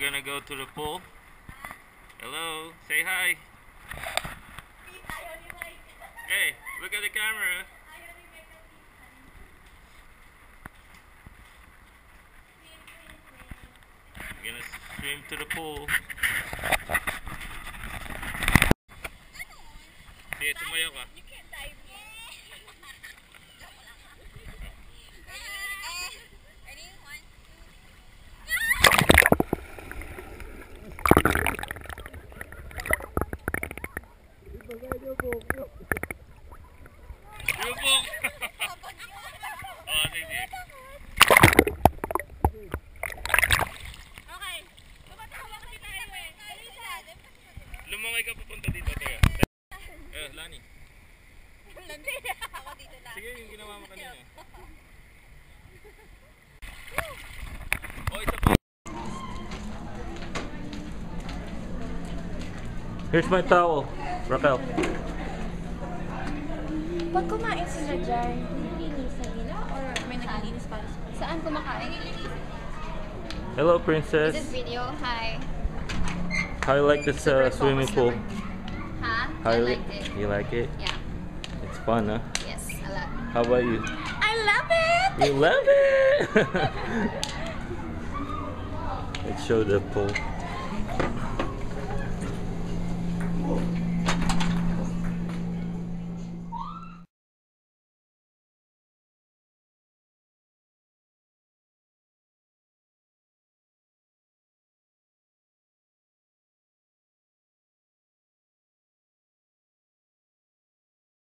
gonna go to the pool. Hello, say hi. Hey, look at the camera. We're gonna swim to the pool. Sige, tumayo ka. Lumangoy ka papunta dito, Teo. Eh, Lani. Lani. Here's my towel, Raquel. Pag kumain sila dyan, nililinisan nila or may naglilinis para sa Saan kumakain? Hello, Is this princess. video? Hi. How you like this uh, swimming pool? Huh? How I you liked it. You like it? Yeah. It's fun, huh? Yes, a lot. How about you? I love it! You love it! Let's show the pool.